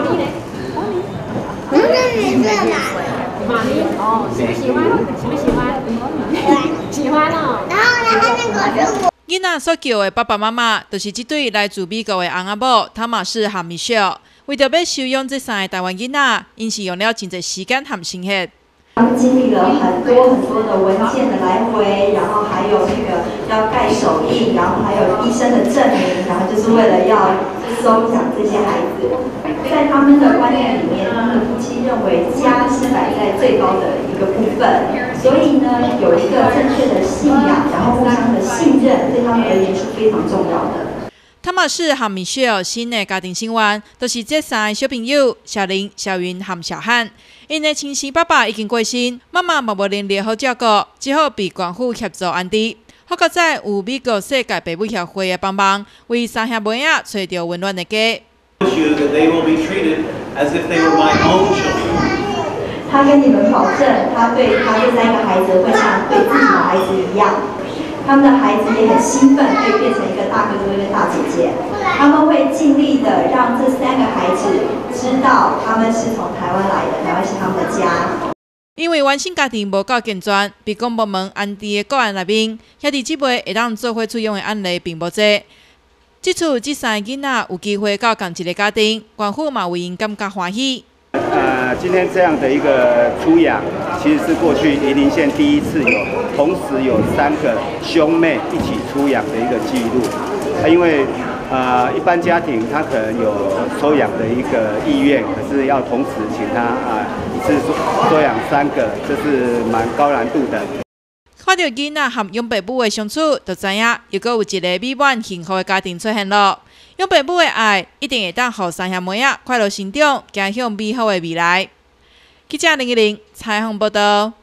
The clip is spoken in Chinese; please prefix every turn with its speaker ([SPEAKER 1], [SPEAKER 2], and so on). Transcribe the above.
[SPEAKER 1] 咪呢？
[SPEAKER 2] 妈咪在哪？
[SPEAKER 1] 妈咪哦，喜不喜欢？喜不喜欢？喜欢哦。
[SPEAKER 2] 然后呢，他那个是我。
[SPEAKER 3] 囡仔所叫的爸爸妈妈，就是这对来。自美国的翁仔某汤马士和米雪。为着要收养这三个台湾囡仔，因是用了真侪时间和心血。
[SPEAKER 4] 他们经历了很多很多的文件的来。回，然后还有那个要盖手印，然后还有医生的证明，然后就是为了要收养这些孩子。在他们的观念里面，他们夫妻认为家是摆在最高的一个部分，所以呢，有一个正确的信仰，然后互相的信任，对他们而言是非常重要的。
[SPEAKER 3] 汤马士和米雪新的家庭成员，都是这三个小朋友：小林、小云和小汉。因的亲生爸爸已经过身，妈妈嘛无能力好照顾，只好被广府协助安置。好在有美国世界爸母协会的帮忙，为三兄妹啊找到温暖的家。
[SPEAKER 4] 他跟你们保证，他对他这三个孩子会像对自己的孩子一样。他们的孩子也很兴奋，可以变成一个大哥哥、一个大姐姐。他们会尽力的让这三个孩子知道，他们是从台湾来的，台湾是他们的家。
[SPEAKER 3] 因为原生家庭无够健全，被公部门安置的个案内面，兄弟姊妹会当做会出用的案例并不多。这次这三个囡仔有机会到同一个家庭，官府嘛为因感觉欢喜。
[SPEAKER 5] 呃，今天这样的一个出养，其实是过去宜林县第一次有同时有三个兄妹一起出养的一个记录。啊，因为呃，一般家庭他可能有收养的一个意愿，可是要同时请他啊一次收收养三个，这是蛮高难度的。
[SPEAKER 3] 看到囡仔和养父母的相处，就知影又阁有一个美满幸福的家庭出现了。养父母的爱，一定会当互三兄妹仔快乐成长，走向美好的未来。记者林一玲采访报道。